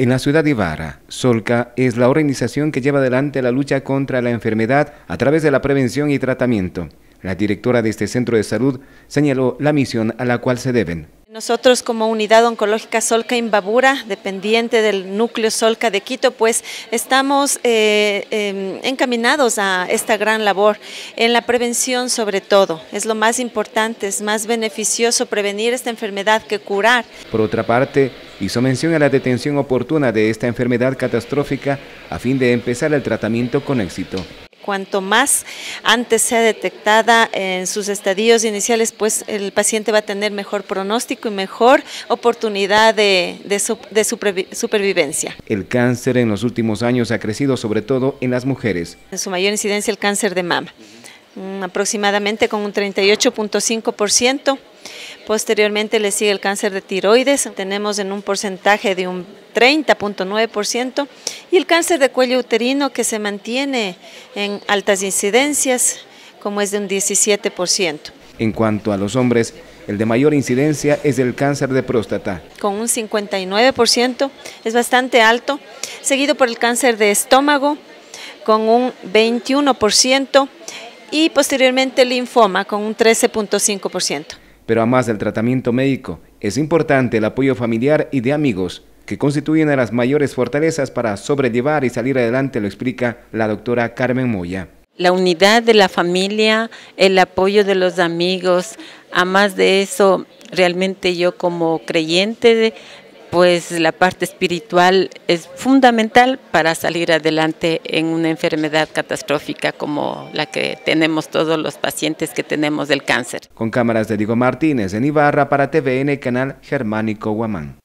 En la ciudad de Ibarra, Solca es la organización que lleva adelante la lucha contra la enfermedad a través de la prevención y tratamiento. La directora de este centro de salud señaló la misión a la cual se deben. Nosotros como Unidad Oncológica Solca Imbabura, dependiente del núcleo Solca de Quito, pues estamos eh, em, encaminados a esta gran labor en la prevención sobre todo. Es lo más importante, es más beneficioso prevenir esta enfermedad que curar. Por otra parte, hizo mención a la detención oportuna de esta enfermedad catastrófica a fin de empezar el tratamiento con éxito cuanto más antes sea detectada en sus estadios iniciales, pues el paciente va a tener mejor pronóstico y mejor oportunidad de, supervivencia. El cáncer en los últimos años ha crecido sobre todo en las mujeres. En su mayor incidencia el cáncer de mama, mm, aproximadamente con un 38.5%. Posteriormente le sigue el cáncer de tiroides, tenemos en un porcentaje de un 30.9% y el cáncer de cuello uterino que se mantiene en altas incidencias como es de un 17%. En cuanto a los hombres, el de mayor incidencia es el cáncer de próstata. Con un 59%, es bastante alto, seguido por el cáncer de estómago con un 21% y posteriormente el linfoma con un 13.5%. Pero además del tratamiento médico, es importante el apoyo familiar y de amigos, que constituyen una de las mayores fortalezas para sobrellevar y salir adelante, lo explica la doctora Carmen Moya. La unidad de la familia, el apoyo de los amigos, a más de eso, realmente yo como creyente pues la parte espiritual es fundamental para salir adelante en una enfermedad catastrófica como la que tenemos todos los pacientes que tenemos del cáncer. Con cámaras de Diego Martínez en Ibarra para TVN, canal Germánico Guamán.